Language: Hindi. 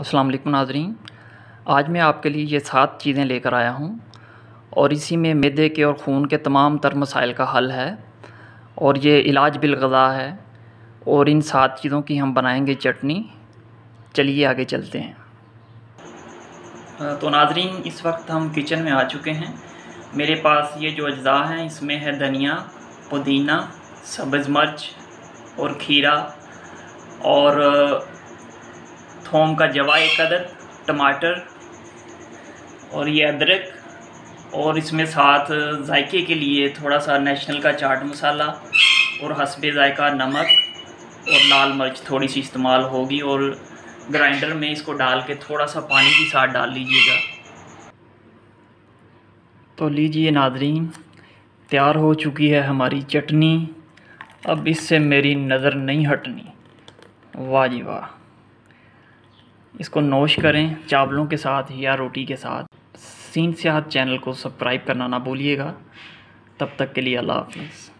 अस्सलाम नाजरीन। आज मैं आपके लिए ये सात चीज़ें लेकर आया हूँ और इसी में मैदे के और ख़ून के तमाम तर मसाइल का हल है और ये इलाज बिलगज़ा है और इन सात चीज़ों की हम बनाएँगे चटनी। चलिए आगे चलते हैं। तो नाजरीन, इस वक्त हम किचन में आ चुके हैं। मेरे पास ये जो अज्जा हैं, इसमें है धनिया, पुदीना, सब्ज़ मिर्च और खीरा और थोम का जवा एक अदद, टमाटर और ये अदरक, और इसमें साथ जायके के लिए थोड़ा सा नेशनल का चाट मसाला और हसबे जायका नमक और लाल मिर्च थोड़ी सी इस्तेमाल होगी और ग्राइंडर में इसको डाल के थोड़ा सा पानी भी साथ डाल लीजिएगा। तो लीजिए नाजरीन, तैयार हो चुकी है हमारी चटनी। अब इससे मेरी नज़र नहीं हटनी। वाह जी वाह। इसको नोश करें चावलों के साथ या रोटी के साथ। सीन सियाहत चैनल को सब्सक्राइब करना ना भूलिएगा। तब तक के लिए अल्लाह हाफिज़।